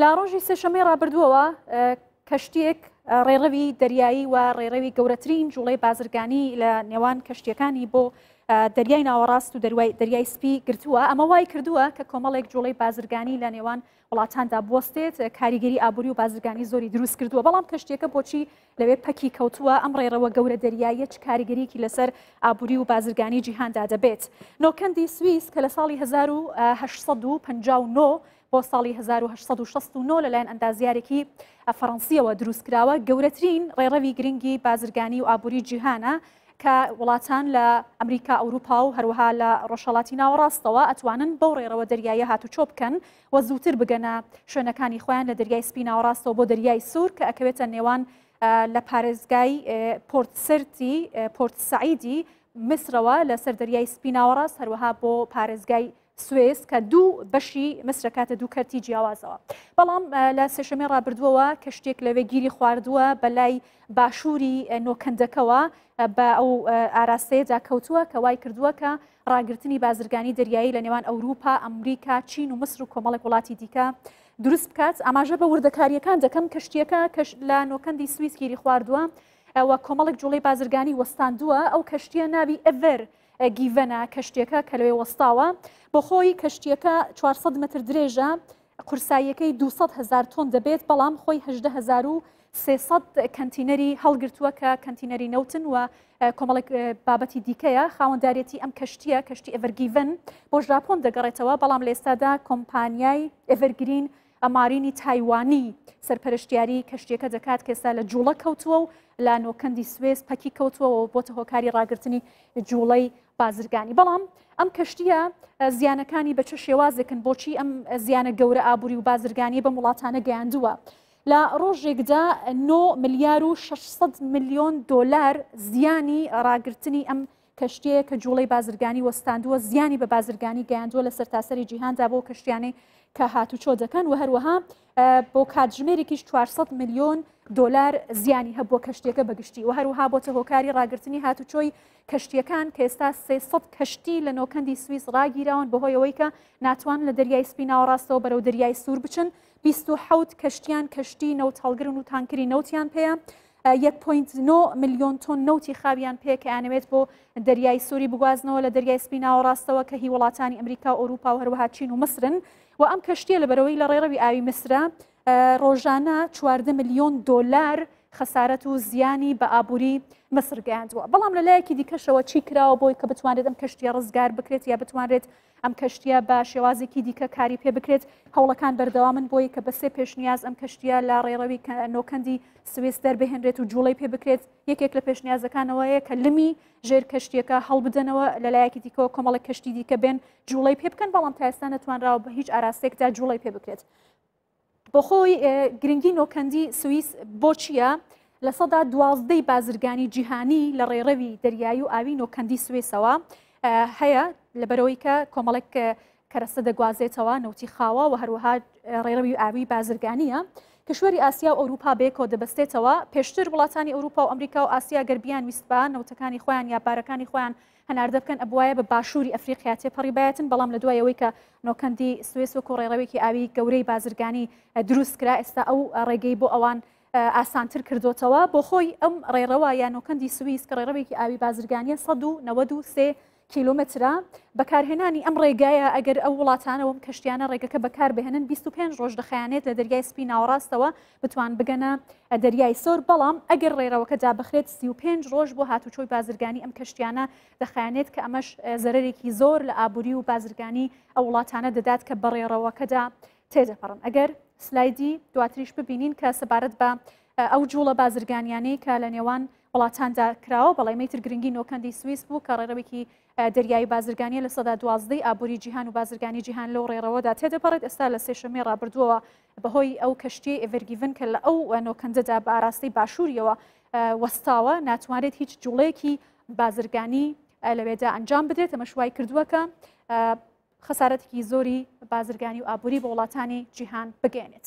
لە ڕۆژی سێشەمەی ڕابردووەوە کەشتێک ڕێڕەوی دەریایی و ڕێڕەوی گەورەترین جوڵەی بازرگانی لە نێوان کەشتیەکانی بۆ دەریای ناوەڕاست و دەروای دەریای سپی گرتووە ئەمە وای کردووە کە کۆمەڵێک جوڵەی بازرگانی لە نێوان وڵاتاندا بستێت کاریگەری ئابووری و بازرگانی زۆری دروست کردووە بەڵام کەشتێکە بۆچی لەوێ پەکی کەوتووە، ئەم ڕێڕەوە گەورە دەریاییە چ کاریگەرییەکی لەسەر ئابووری و بازرگانی جیهاندا دەبێت؟ نۆکەندی سویس کە لە ساڵی هەزار و هەشت سەد و پەنجا و نۆ بۆ ساڵی هەزار و هەشت سەد و شەست و نۆ لەلایەن ئەندازیارێکی فەڕەنسییەوە دروستکراوە، گەورەترین ڕێڕەوی گرنگی بازرگانی و ئابووری جیهانە کە وڵاتان لە ئەمریکا، ئەوروپا و هەروەها لە ڕۆژهەڵاتی ناوەڕاستەوە ئەتوانن بەو ڕێڕەوە دەریاییە هاتوچۆ بکەن و زووتر بگەنە شوێنەکانی خۆیان لە دەریای سپی ناوەڕاستەوە بۆ دەریای سوور کە ئەکەوێتە نێوان لە پارێزگای پۆرت سرتی پۆرت سعیدی میسرەوە لەسەر دەریای سپی ناوەڕاست هەروەها بۆ پارێزگای سوێس کە دوو بەشی مسرەکاتە دوو کەرتی جیاوازەوە بەڵام لە سێشەمێ ڕابردووەوە کە شتێک لەوێ گیری خواردووە بە لای باشووری نۆکەندەکەوە بە ئەو ئاراستەیەدا کەوتووە کە وای کردووە کە ڕاگرتنی بازرگانی دەریایی لە نێوان ئەوروپا، ئەمریکا، چین و میسر و کۆمەڵێک وڵاتی دیکە دروست بکات، ئاماژە بە وردەکارییەکان دەکەم، کەشتییەکە کە لە نۆکەندی سویس گیری خواردووە و کۆمەڵێک جوڵەی بازرگانی وەستاندووە، ئەو کەشتییە ناوی ئێڤەر گیڤەنە، کەشتییەکە کە لەوێ وەستاوە، بۆخۆی کەشتییەکە چوار سەد مەتر درێژە، قورساییەکەی دوو سەد هەزار تۆن دەبێت، بەڵام خۆی هەژدە هەزار و سێ سەد کەنتینەری هەڵگرتووە کە کەنتینەری نەوتن و کۆمەڵێک بابەتی دیکەیە، خاوەنداریەتی ئەم کەشتییە کەشتی ئێڤەرگیڤن بۆ ژاپۆن دەگەڕێتەوە، بەڵام لە ئێستادا کۆمپانیای ئێڤەرگرین مارینی تایوانی سەرپەرشتیاری کەشتیەکە دەکات کە ئێستا لە جوڵە کەوتووە و لە نۆکەندی سوێس پەکی کەوتووە و بۆتە هۆکاری ڕاگرتنی جوڵەی بازرگانی بەڵام ئەم کەشتیە زیانەکانی بە چ شێوازێکن بۆچی ئەم زیانە گەورە ئابووری و بازرگانی بەم وڵاتانە گەیاندووە لە ڕۆژێکدا 9 ملیار و 600 میلیۆن دلار زیانی ڕاگررتنی ئەم کەشتەیە کە جوڵەی بازرگانی وەستاندووە زیانی بە بازرگانی گەیاندووە لە سەرتاسەری جیهاندا بۆ کەشتیانەی کە هاتوچۆ دەکەن و هەروەها بۆ کاتژمێرێکیش 400 ملیۆن دۆلار زیانی هەبووە کەشتیەکە بەگشتی و هەروها بۆتە هۆکاری ڕاگررتنی هاتوچۆی کەشتیەکان کە ئێستا 300 کەشتی لە نۆکەندی سوئیس ڕاگیراون بەهۆیەوەی کە ناتوان لە دەریای سپی ناوەڕاستەوە بەرەو دەریای سوور بچن 26 کەشتیان کەشتی نەوت هەڵگرن و تانکری نەوتیان پێەیە 1.9 ملیۆن تۆن نەوتی خاویان پێکیانەوێت بۆ دەریای سووری بگوازنەوە لە دەریای سپی ناوەڕاستەوە کە هی وڵاتانی ئەمریکا و ئەوروپا و هەروەها چین و مسرن وە ئەم کەشتییە لەبەرئەوەی لە ڕێڕەوی ئاوی میسرە، ڕۆژانە چواردە ملیۆن دۆلار خەسارەت و زیانی بە ئابووری میسر گەیاندووە. بەڵام لە لایەکی دیکەشەوە چی کراوە بۆی کە بتوانرێت ئەم کەشتییە ڕزگار بکرێت یا بتوانرێت ئەم کەشتییە بە شێوازێکی دیکە کاری پێ بکرێت؟ هەوڵەکان بەردەوامن بۆی کە بە سێ پێشنیاز ئەم کەشتییە لە ڕێڕەوی نۆکەندی سویس دەربهێنرێت و جووڵەی پێ بکرێت. یەکێک لە پێشنیازەکانەوەیە کە لمی ژێر کەشتییەکە هەڵبدەنەوە، لە لایەکی دیکەوە کۆمەڵێک کەشتی دیکە بێن جوڵەی پێ بکەن بەڵام تا ئێستا نەتوانراوە بە هیچ ئاراستێکدا جوڵەی پێ بکرێت بەخۆی گرنگی نۆکەندی سوئیس بۆچیە لە سەدا دوازدەی بازرگانی جیهانی لە ڕێڕەوی دەریایی و ئاوی نۆکەندی سوێسەوە هەیە لەبەرەوەی کە کۆمەڵک کەرەستە دەگوازێتەوە نەوتی خاوە و هەروەها ڕێڕەوی ئاوی بازرگانیە کشوەری ئاسیا و ئەوروپا بێکۆ دەبستێتەوە پێشتر وڵاتانی ئەوروپا و ئەمریکا و ئاسیا گەربیان ویستبا نەوتەکانی خۆیان یا بارەکانی خۆیان هەناردە بکەن ئەبوایە بە باشووری ئەفریقیا تێپەڕیبایەتن بەڵام لە دوای ئەوەی کە نۆکەندی سوێس وەکو ڕێڕەوێکی ئاویی گەورەی بازرگانی دروست کرا ئێستا ئەو ڕێگەی بۆ ئەوان ئاسانتر کردۆتەوە بۆ خۆی ئەم ڕێڕەوە یا نۆکەندی سویس کە ڕێڕەوێکی ئاوی بازرگانیە 1993 کیلومترە بەکارهێنانی ئەم ڕێگایە ئەگەر ئەو وڵاتانەوەم کەشتیانە ڕێگەکە بەکار بهێنن 25 ڕۆژ دەخیانێت لە دەریای سپی ناوەڕاستەوە بتوان بگەنە دەریای سۆر، بەڵام ئەگەر ڕێرەوەکە دابخرێت سی و پێنج ڕۆژ بۆ هاتوچۆی بازرگانی ئەم کەشتیانە دەخایەنێت کە ئەمەش زەرەرێکی زۆر لە ئابوری و بازرگانی ئەو وڵاتانە دەدات کە بەڕێڕەوەکەدا تێدەپەڕن ئەگەر سلایدی دواتریش ببینین کە سەبارەت بە ئەو جوڵە بازرگانیانەی کە لە نێوان وڵاتاندا کراوە بەڵێ مەتر گرنگی نۆکەندی سوئیس بوو کە ڕێرەوێکی دەریایی بازرگانییە لە سەدا دوازدەی ئابووری جیهان و بازرگانی جیهان لەو ڕێڕەوەدا تێدەپەڕێت ئێستا لە سێشەممەی ڕابردووەوە بەهۆی ئەو کەشتیەی ئێڤەرگیڤن کە لە ئەو نۆکەندەدا بە ئاراستەی باشووریەوە وەستاوە ناتوانێت هیچ جوڵەیەکی بازرگانی لەوێدا ئەنجام بدرێت ئەمە شوای کردووەکە خەسارەتێکی زۆری بازرگانی و ئابووری بە وڵاتانی جیهان بگەێنێت.